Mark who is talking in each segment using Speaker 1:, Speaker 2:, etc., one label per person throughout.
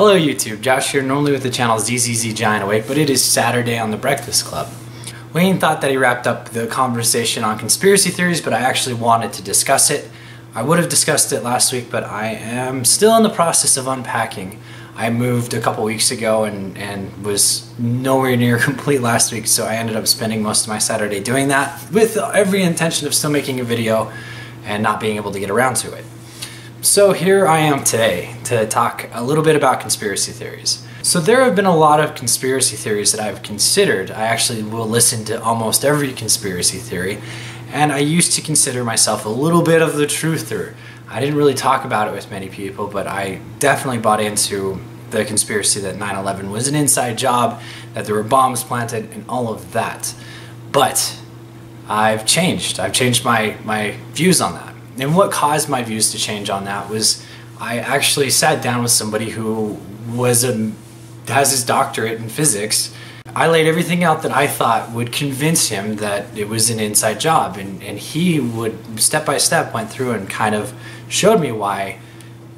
Speaker 1: Hello YouTube, Josh here, normally with the channel ZZZ Giant Awake, but it is Saturday on the Breakfast Club. Wayne thought that he wrapped up the conversation on conspiracy theories, but I actually wanted to discuss it. I would have discussed it last week, but I am still in the process of unpacking. I moved a couple weeks ago and, and was nowhere near complete last week, so I ended up spending most of my Saturday doing that with every intention of still making a video and not being able to get around to it. So here I am today to talk a little bit about conspiracy theories. So there have been a lot of conspiracy theories that I've considered. I actually will listen to almost every conspiracy theory, and I used to consider myself a little bit of the truther. I didn't really talk about it with many people, but I definitely bought into the conspiracy that 9-11 was an inside job, that there were bombs planted, and all of that. But I've changed. I've changed my, my views on that. And what caused my views to change on that was I actually sat down with somebody who was a has his doctorate in physics. I laid everything out that I thought would convince him that it was an inside job, and, and he would step by step went through and kind of showed me why.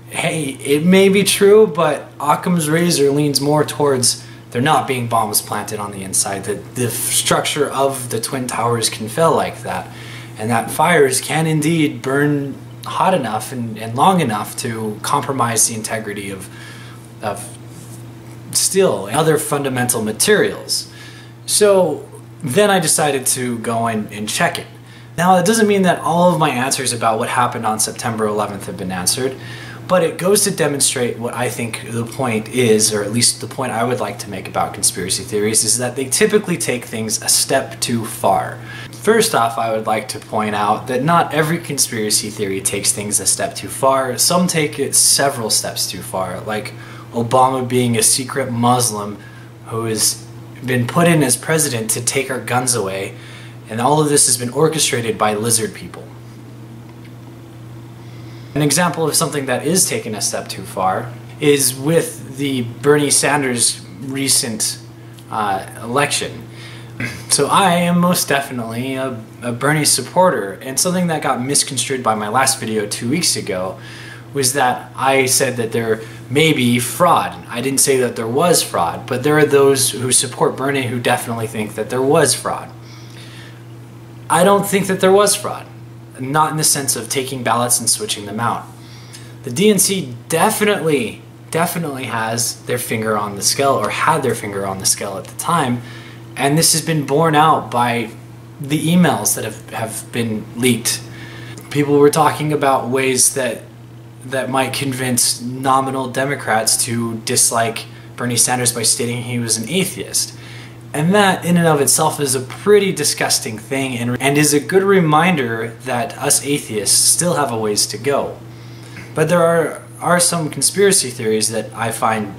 Speaker 1: Hey, it may be true, but Occam's razor leans more towards there not being bombs planted on the inside. That the structure of the twin towers can fail like that and that fires can indeed burn hot enough and, and long enough to compromise the integrity of, of steel and other fundamental materials. So then I decided to go and, and check it. Now, it doesn't mean that all of my answers about what happened on September 11th have been answered, but it goes to demonstrate what I think the point is, or at least the point I would like to make about conspiracy theories, is that they typically take things a step too far. First off, I would like to point out that not every conspiracy theory takes things a step too far. Some take it several steps too far, like Obama being a secret Muslim who has been put in as president to take our guns away, and all of this has been orchestrated by lizard people. An example of something that is taken a step too far is with the Bernie Sanders recent uh, election. So I am most definitely a, a, Bernie supporter, and something that got misconstrued by my last video two weeks ago was that I said that there may be fraud. I didn't say that there was fraud, but there are those who support Bernie who definitely think that there was fraud. I don't think that there was fraud, not in the sense of taking ballots and switching them out. The DNC definitely, definitely has their finger on the scale, or had their finger on the scale at the time, and this has been borne out by the emails that have, have been leaked. People were talking about ways that that might convince nominal Democrats to dislike Bernie Sanders by stating he was an atheist. And that, in and of itself, is a pretty disgusting thing and, and is a good reminder that us atheists still have a ways to go. But there are, are some conspiracy theories that I find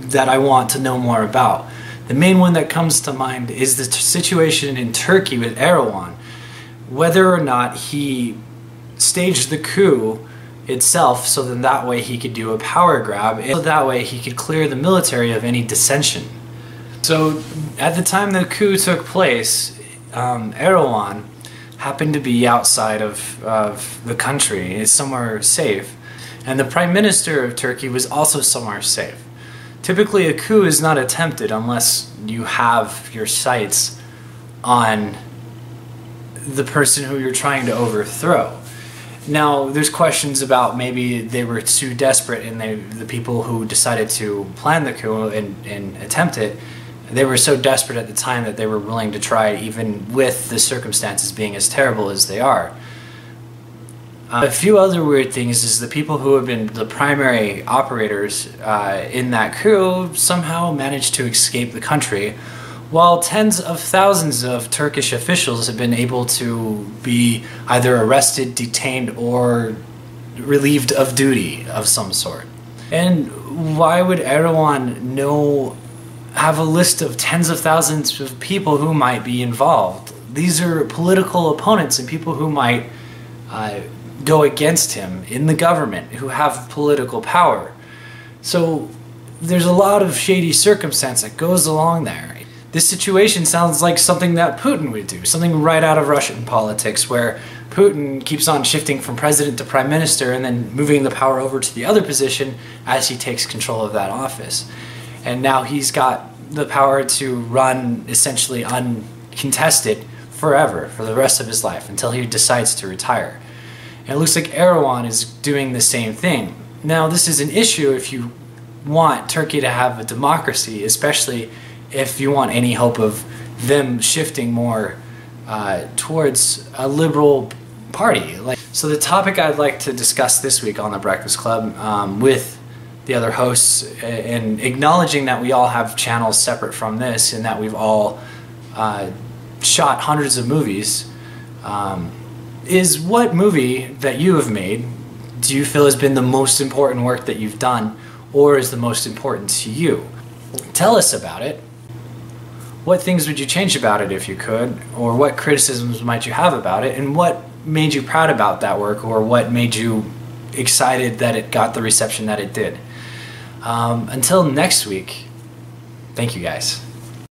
Speaker 1: that I want to know more about. The main one that comes to mind is the situation in Turkey with Erdogan. Whether or not he staged the coup itself so that that way he could do a power grab, so that way he could clear the military of any dissension. So at the time the coup took place, um, Erdogan happened to be outside of, of the country, it's somewhere safe, and the prime minister of Turkey was also somewhere safe. Typically, a coup is not attempted unless you have your sights on the person who you're trying to overthrow. Now, there's questions about maybe they were too desperate and they, the people who decided to plan the coup and, and attempt it, they were so desperate at the time that they were willing to try it even with the circumstances being as terrible as they are. A few other weird things is the people who have been the primary operators uh, in that coup somehow managed to escape the country, while tens of thousands of Turkish officials have been able to be either arrested, detained, or relieved of duty of some sort. And why would Erdogan know have a list of tens of thousands of people who might be involved? These are political opponents and people who might uh, go against him in the government who have political power. So there's a lot of shady circumstance that goes along there. This situation sounds like something that Putin would do, something right out of Russian politics where Putin keeps on shifting from president to prime minister and then moving the power over to the other position as he takes control of that office. And now he's got the power to run essentially uncontested forever for the rest of his life until he decides to retire. And it looks like Erdogan is doing the same thing. Now, this is an issue if you want Turkey to have a democracy, especially if you want any hope of them shifting more uh, towards a liberal party. Like, so the topic I'd like to discuss this week on the Breakfast Club um, with the other hosts, and acknowledging that we all have channels separate from this, and that we've all uh, shot hundreds of movies, um, is what movie that you have made do you feel has been the most important work that you've done, or is the most important to you? Tell us about it what things would you change about it if you could, or what criticisms might you have about it, and what made you proud about that work, or what made you excited that it got the reception that it did. Um, until next week, thank you guys.